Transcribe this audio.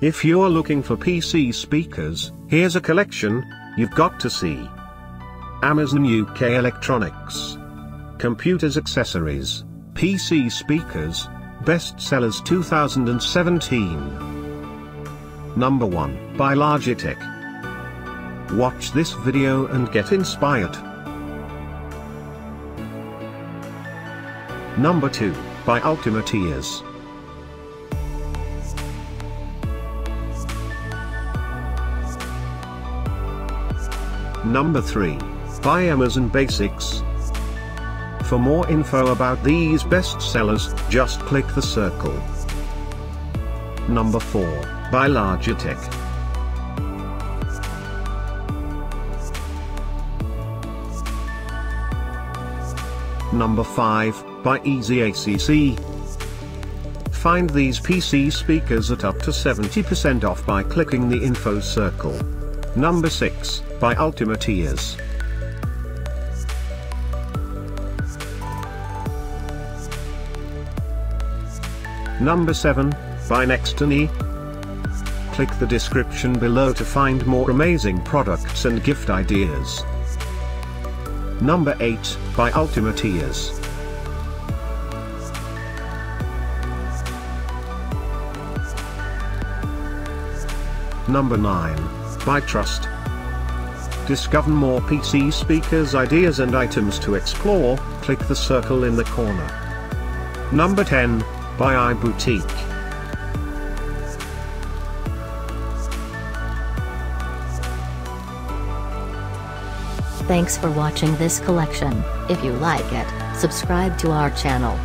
If you're looking for PC speakers, here's a collection you've got to see. Amazon UK Electronics. Computers Accessories. PC Speakers. Bestsellers 2017. Number 1 by Logitech. Watch this video and get inspired. Number 2 by Ultimate Ears. Number 3 by Amazon Basics. For more info about these bestsellers, just click the circle. Number 4 by Logitech. Number 5 by Easy ACC. Find these PC speakers at up to 70% off by clicking the info circle. Number 6 by Ultimate Ears. Number 7, by Nextany. Click the description below to find more amazing products and gift ideas. Number 8, by Ultimate Ears. Number 9, by Trust. Discover more PC speakers ideas and items to explore, click the circle in the corner. Number 10, by iBoutique. Thanks for watching this collection. If you like it, subscribe to our channel.